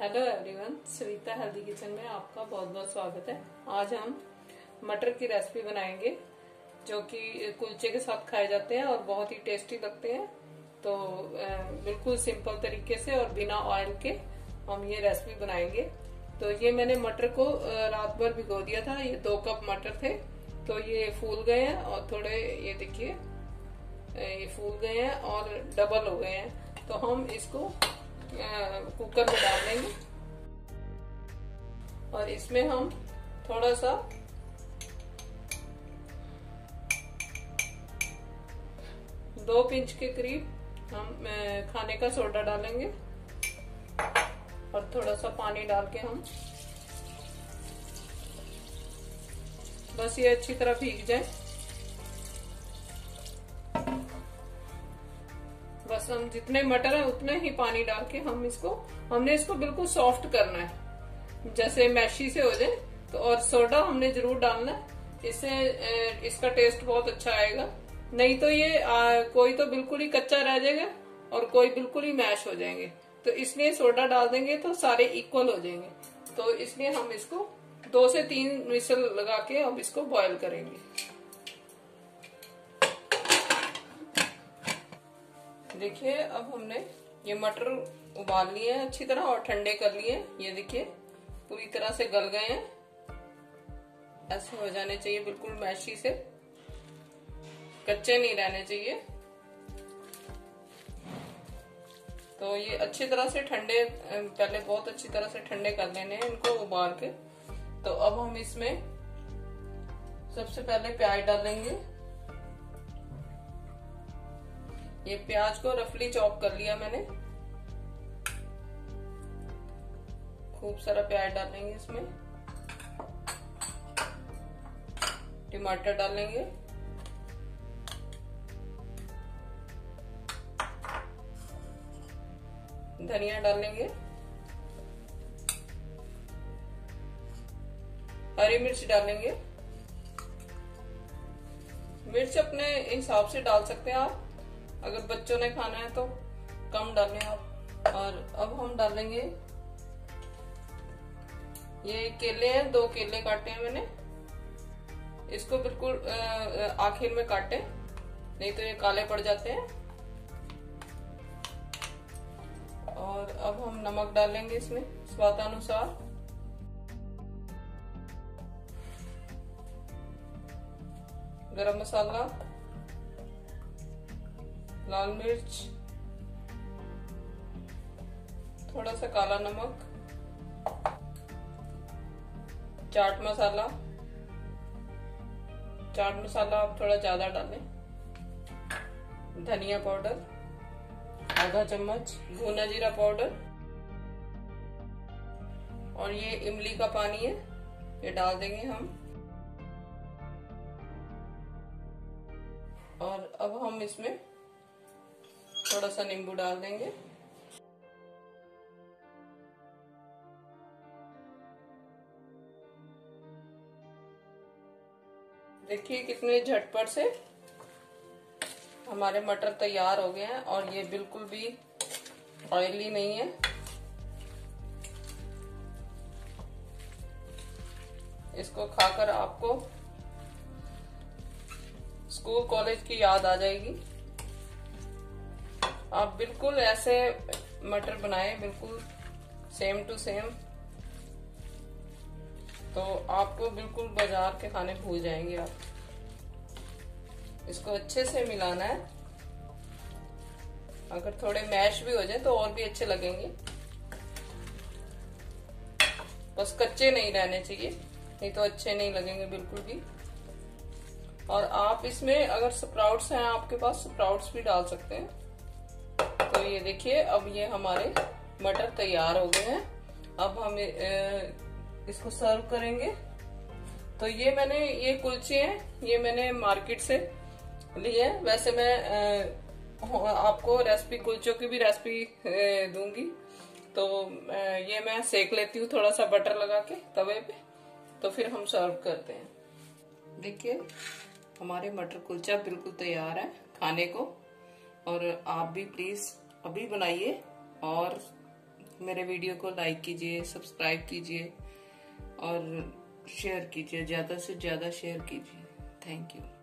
Hello everyone Savita healthy kitchen में आपका बहुत बहुत स्वागत है। आज हम मटर की रेसिपी बनाएँगे, जो कि कुलचे के साथ खाए जाते हैं और बहुत ही टेस्टी लगते हैं। तो बिल्कुल सिंपल तरीके से और बिना ऑयल के हम ये रेसिपी बनाएँगे। तो ये मैंने मटर को रात भर भिगो दिया था, ये दो कप मटर थे। तो ये फूल गए हैं और थोड़े, ये देखिए ये फूल गए हैं और डबल हो गए हैं। तो हम इसको कुकर में डाल देंगे और इसमें हम थोड़ा सा दो पिंच के करीब हम खाने का सोडा डालेंगे। और थोड़ा सा पानी डाल के हम बस ये अच्छी तरह भीग जाए। हम जितने मटर है उतने ही पानी डाल के हम इसको हमने इसको बिल्कुल सॉफ्ट करना है। जैसे मैशी से हो जाए तो और सोडा हमने ज़रूर डालना है। इससे इसका टेस्ट बहुत अच्छा आएगा। नहीं तो ये आ, कोई तो बिल्कुल ही कच्चा रह जाएगा और कोई बिल्कुल ही मैश हो जाएँगे। तो इसलिए सोडा डाल देंगे तो सारे इक्वल हो जाएँगे। तो इसलिए हम इसको दो से तीन विसल लगा के अब इसको बॉयल करेंगे। देखिए, अब हमने ये मटर उबाल लिए हैं अच्छी तरह और ठंडे कर लिए ये देखिए, पूरी तरह से गल गए हैं। ऐसे हो जाने चाहिए, बिल्कुल मैशी से। कच्चे नहीं रहने चाहिए। तो ये अच्छी तरह से ठंडे पहले बहुत अच्छी तरह से ठंडे कर लेने हैं इनको उबाल के। तो अब हम इसमें सबसे पहले प्याज डालेंगे। ये प्याज को रफली चॉप कर लिया मैंने। खूब सारा प्याज डालेंगे इसमें। टमाटर डालेंगे। धनिया डालेंगे। हरी मिर्च डालेंगे। मिर्च अपने हिसाब से डाल सकते हैं आप। अगर बच्चों ने खाना है तो कम डालें आप। और अब हम डालेंगे ये केले हैं, दो केले काटे हैं मैंने। इसको बिल्कुल आखिर में काटे, नहीं तो ये काले पड़ जाते हैं। और अब हम नमक डालेंगे इसमें, स्वादानुसार। गरम मसाला। लाल मिर्च, थोड़ा सा काला नमक, चाट मसाला चाट मसाला आप थोड़ा ज़्यादा डालें, धनिया पाउडर, आधा चम्मच भुना जीरा पाउडर, और ये इमली का पानी है, ये डाल देंगे हम। और अब हम इसमें थोड़ा सा नींबू डाल देंगे। देखिए कितने झटपट से हमारे मटर तैयार हो गए हैं और ये बिल्कुल भी ऑयली नहीं है। इसको खाकर आपको स्कूल कॉलेज की याद आ जाएगी। आप बिल्कुल ऐसे मटर बनाए, बिल्कुल सेम टू सेम तो आपको बिल्कुल बाज़ार के खाने भूल जाएँगे आप। इसको अच्छे से मिलाना है। अगर थोड़े मैश भी हो जाए तो और भी अच्छे लगेंगे। बस कच्चे नहीं रहने चाहिए, नहीं तो अच्छे नहीं लगेंगे बिल्कुल भी। और आप इसमें अगर स्प्राउट्स हैं, आपके पास स्प्राउट्स भी डाल सकते हैं। तो ये देखिए, अब ये हमारे मटर तैयार हो गए हैं। अब हम इसको सर्व करेंगे। तो ये मैंने, ये कुलचे हैं, ये मैंने मार्केट से लिए हैं। वैसे मैं आपको रेसिपी कुलचों की भी रेसिपी दूँगी। तो ये मैं सेक लेती हूँ थोड़ा सा बटर लगा के तवे पे। तो फिर हम सर्व करते हैं। देखिए, हमारे मटर कुलचा बिल्कुल तैयार है खाने को। और आप भी प्लीज़ अभी बनाइए और मेरे वीडियो को लाइक कीजिए सब्सक्राइब कीजिए और शेयर कीजिए, ज़्यादा से ज़्यादा शेयर कीजिए। Thank you